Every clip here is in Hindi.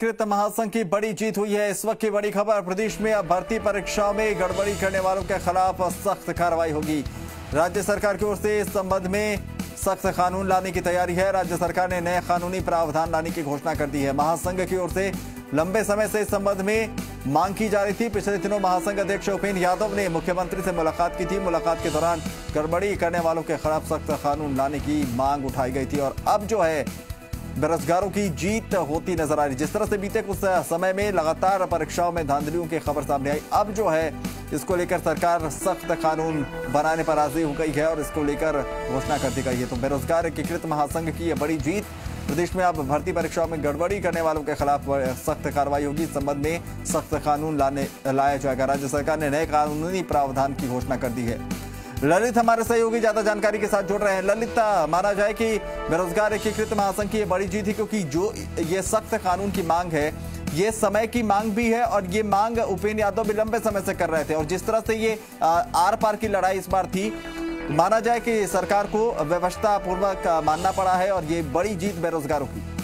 कृत महासंघ की बड़ी जीत हुई है। इस वक्त की बड़ी खबर, प्रदेश में अब भर्ती परीक्षाओं में गड़बड़ी करने वालों के खिलाफ सख्त कार्रवाई होगी। राज्य सरकार की ओर से इस संबंध में सख्त कानून लाने की तैयारी है। राज्य सरकार ने नए कानूनी प्रावधान लाने की घोषणा कर दी है। महासंघ की ओर से लंबे समय से इस संबंध में मांग की जा रही थी। पिछले दिनों महासंघ अध्यक्ष उपेन्द्र यादव ने मुख्यमंत्री से मुलाकात की थी। मुलाकात के दौरान गड़बड़ी करने वालों के खिलाफ सख्त कानून लाने की मांग उठाई गई थी और अब जो है बेरोजगारों की जीत होती नज़र आ रही। जिस तरह से बीते कुछ समय में लगातार परीक्षाओं में धांधलियों की खबर सामने आई, अब जो है, इसको लेकर सरकार सख्त कानून बनाने पर राज़ी हो गई है और इसको लेकर घोषणा कर दी गई है। तो बेरोजगार एकीकृत महासंघ की यह बड़ी जीत, प्रदेश में अब भर्ती परीक्षाओं में गड़बड़ी करने वालों के खिलाफ सख्त कार्रवाई होगी। इस संबंध में सख्त कानून लाने, लाया जाएगा। राज्य सरकार ने नए कानूनी प्रावधान की घोषणा कर दी है। ललित हमारे सहयोगी, ज़्यादा जानकारी के साथ जुड़ रहे हैं। ललित, माना जाए कि बेरोजगार, एकीकृत महासंघ की बड़ी जीत है, क्योंकि जो ये सख्त कानून की मांग है, ये समय की मांग भी है और ये मांग उपेन्द्र यादव भी लंबे समय से कर रहे थे। और जिस तरह से ये आर पार की लड़ाई इस बार थी, माना जाए कि सरकार को व्यवस्था पूर्वक मानना पड़ा है और ये बड़ी जीत बेरोजगारों की।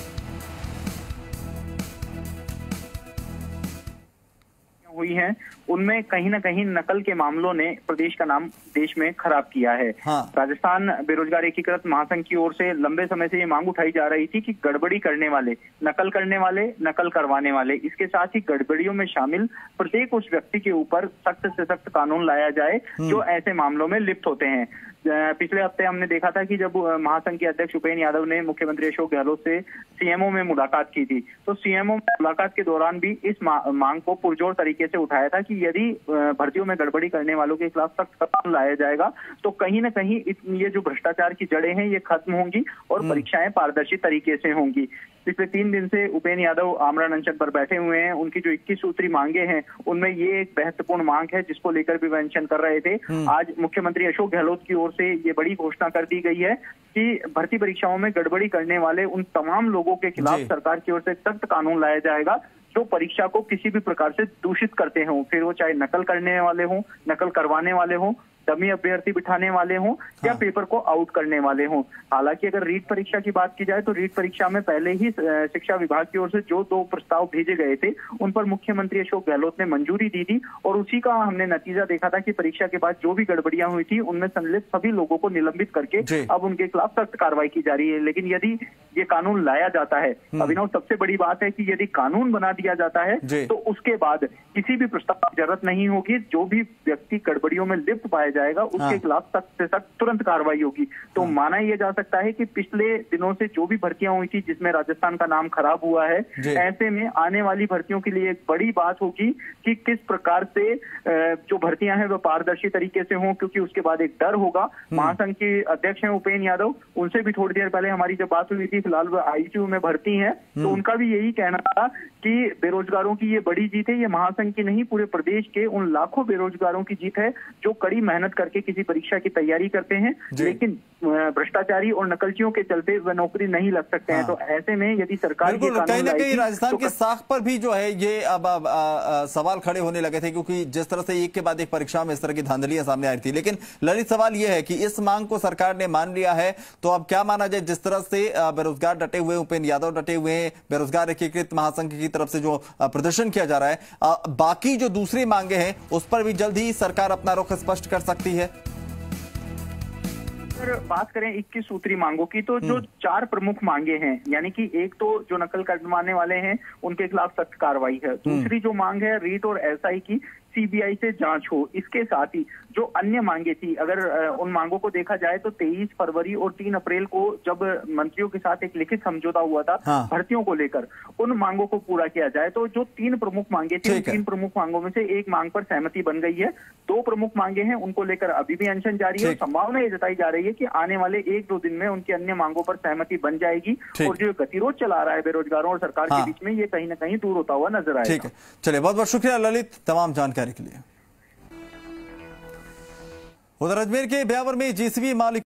हुई हैं उनमें कहीं ना कहीं नकल के मामलों ने प्रदेश का नाम देश में खराब किया है हाँ। राजस्थान बेरोजगार एकीकृत महासंघ की ओर से लंबे समय से ये मांग उठाई जा रही थी कि गड़बड़ी करने वाले नकल करने वाले नकल करवाने वाले इसके साथ ही गड़बड़ियों में शामिल प्रत्येक उस व्यक्ति के ऊपर सख्त से सख्त कानून लाया जाए हम्म। जो ऐसे मामलों में लिप्त होते हैं पिछले हफ़्ते हमने देखा था कि जब महासंघ के अध्यक्ष उपेन्द्र यादव ने मुख्यमंत्री अशोक गहलोत से सीएमओ में मुलाकात की थी तो सीएमओ मुलाकात के दौरान भी इस मांग को पुरजोर तरीके से उठाया था कि यदि भर्तियों में गड़बड़ी करने वालों के खिलाफ सख्त कदम लाया जाएगा तो कहीं ना कहीं ये जो भ्रष्टाचार की जड़ें हैं ये खत्म होंगी और हम्म। परीक्षाएँ पारदर्शी तरीके से होंगी। पिछले तीन दिन से उपेन यादव आमरण अनशन पर बैठे हुए हैं। उनकी जो इक्कीस सूत्री मांगे हैं उनमें ये एक महत्वपूर्ण मांग है जिसको लेकर भी मेंशन कर रहे थे। हम्म। आज मुख्यमंत्री अशोक गहलोत की ओर से ये बड़ी घोषणा कर दी गई है कि भर्ती परीक्षाओं में गड़बड़ी करने वाले उन तमाम लोगों के खिलाफ सरकार की ओर से सख्त कानून लाया जाएगा। जो परीक्षा को किसी भी प्रकार से दूषित करते हों, फिर वो चाहे नकल करने वाले हों, नकल करवाने वाले हों डमी अभ्यर्थी बिठाने वाले हों या हाँ। पेपर को आउट करने वाले हों। हालाँकि अगर रीट परीक्षा की बात की जाए तो रीट परीक्षा में पहले ही शिक्षा विभाग की ओर से जो दो प्रस्ताव भेजे गए थे उन पर मुख्यमंत्री अशोक गहलोत ने मंजूरी दी थी और उसी का हमने नतीजा देखा था कि परीक्षा के बाद जो भी गड़बड़ियाँ हुई थी उनमें सम्मिलित सभी लोगों को निलंबित करके अब उनके खिलाफ सख्त कार्रवाई की जा रही है। लेकिन यदि ये कानून लाया जाता है हम्म। अभिनव सबसे बड़ी बात है कि यदि कानून बना दिया जाता है तो उसके बाद किसी भी प्रस्ताव की ज़रूरत नहीं होगी। जो भी व्यक्ति गड़बड़ियों में लिप्त पाए जाएगा उसके हाँ। खिलाफ सख्त से सख्त तुरंत कार्रवाई होगी तो हाँ। माना यह जा सकता है कि पिछले दिनों से जो भी भर्तियाँ हुई थी जिसमें राजस्थान का नाम खराब हुआ है ऐसे में आने वाली भर्तियों के लिए एक बड़ी बात होगी कि किस प्रकार से जो भर्तियाँ हैं वो पारदर्शी तरीके से हों क्योंकि उसके बाद एक डर होगा हम्म। महासंघ के अध्यक्ष हैं उपेन्द्र यादव उनसे भी थोड़ी देर पहले हमारी जब बात हुई थी फ़िलहाल वो आईसीयू में भर्ती है तो हम्म। उनका भी यही कहना था कि बेरोजगारों की ये बड़ी जीत है ये महासंघ की नहीं पूरे प्रदेश के उन लाखों बेरोजगारों की जीत है जो कड़ी मेहनत करके किसी परीक्षा की तैयारी करते हैं। लेकिन भ्रष्टाचारी और नकलचियों के चलते वह नौकरी नहीं लग सकते हैं। हाँ। तो ऐसे में यदि सरकार कहीं ना कहीं राजस्थान तो की साख पर भी जो है ये अब सवाल खड़े होने लगे थे क्योंकि जिस तरह से एक के बाद एक परीक्षा में इस तरह की धांधलियाँ सामने आ रही थी। लेकिन ललित सवाल यह है कि इस मांग को सरकार ने मान लिया है तो अब क्या माना जाए जिस तरह से बेरोजगार डटे हुए उपेन्द्र यादव डटे हुए हैं बेरोजगार एकीकृत महासंघ की तरफ़ से जो प्रदर्शन किया जा रहा है बाकी जो दूसरी मांगे हैं उस पर भी जल्द ही सरकार अपना रुख स्पष्ट कर सकती है अगर बात करें इक्कीस सूत्री मांगों की तो जो हम्म। चार प्रमुख मांगे हैं यानी कि एक तो जो नकल करवाने वाले हैं उनके खिलाफ सख्त कार्रवाई है हम्म। दूसरी जो मांग है रीट और एसआई की सीबीआई से जाँच हो इसके साथ ही जो अन्य मांगे थी अगर उन मांगों को देखा जाए तो 23 फरवरी और 3 अप्रैल को जब मंत्रियों के साथ एक लिखित समझौता हुआ था हाँ। भर्तियों को लेकर उन मांगों को पूरा किया जाए तो जो तीन प्रमुख मांगे थी तीन प्रमुख मांगों में से एक मांग पर सहमति बन गई है। दो प्रमुख मांगे हैं उनको लेकर अभी भी अनशन जारी है संभावना ये जताई जा रही है कि आने वाले एक दो दिन में उनकी अन्य मांगों पर सहमति बन जाएगी और जो गतिरोध चला रहा है बेरोजगारों और सरकार के हाँ। बीच में ये कहीं ना कहीं दूर होता हुआ नज़र आएगा। चलिए बहुत बहुत शुक्रिया ललित तमाम जानकारी के लिए। उधर अजमेर के ब्यावर में जेसीबी मालिक